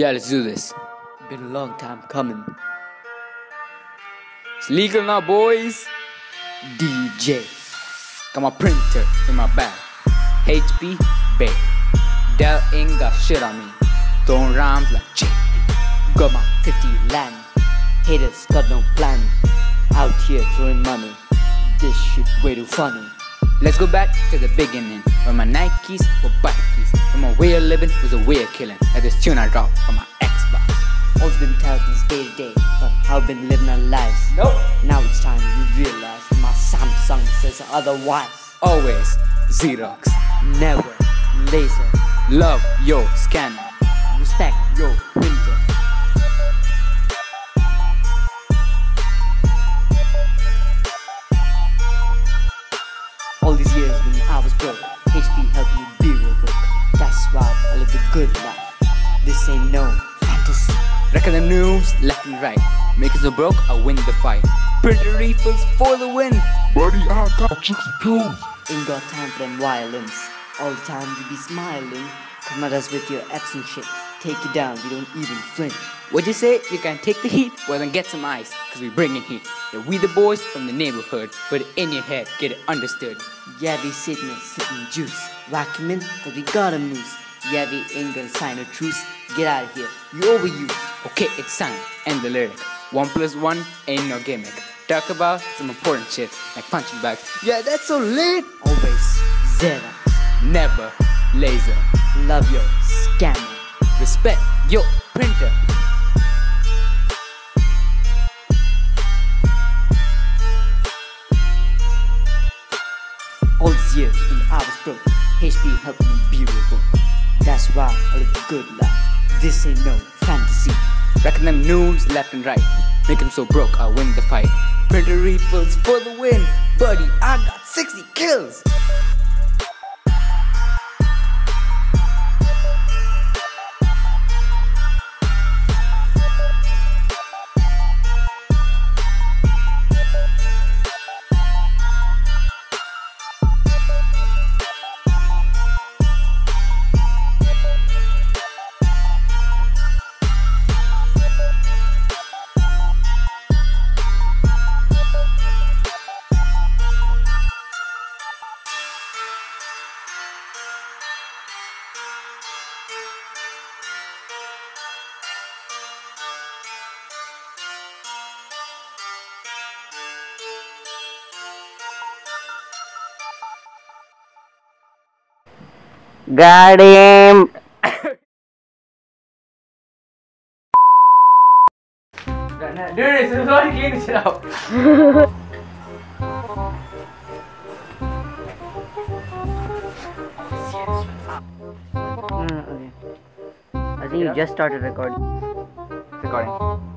Yeah, let's do this. Been a long time coming. It's legal now, boys. DJ. Got my printer in my bag. HP Bay. Dell ain't got shit on me. Throwing rhymes like JP. Got my 50 land. Haters got no plan. Out here throwing money. This shit way too funny. Let's go back to the beginning when my Nikes were bikes. When my way of living was a way of killing. Like this tune I dropped on my Xbox. Always been telling this day to day, but how been living our lives. Nope. Now it's time you realize my Samsung says otherwise. Always Xerox. Never laser. Love your scanner. Respect your broke, HP helped me be real broke. That's why I live a good life. This ain't no fantasy. Reckon them news left and right. Make us so broke, I win the fight. Printer refills for the win. Buddy, I got 60 kills. Ain't got time for them violence. All the time you be smiling. Come at us with your absent shit. Take you down, we don't even flinch. What you say? You can take the heat? Well then get some ice, cause we bringing heat. Yeah, we the boys from the neighborhood. Put it in your head, get it understood. Yeah, we sitting here sipping juice. Rock him in, cause we got a moose. Yeah, we ain't gonna sign a truce. Get out of here, you overused. Okay, it's signed. End the lyric. One plus one ain't no gimmick. Talk about some important shit, like punching bags. Yeah, that's so lit. Always zero. Never laser. Love your scanner. Respect your printer. All these years when I was broke, HP helped me be real. That's why I live a good life. This ain't no fantasy. Reckon them news left and right. Make him so broke, I win the fight. Printer refills for the win. Buddy, I got 60 kills. Got him. Dude, this is what clean this up. Mm, okay. I think you just started recording. Recording.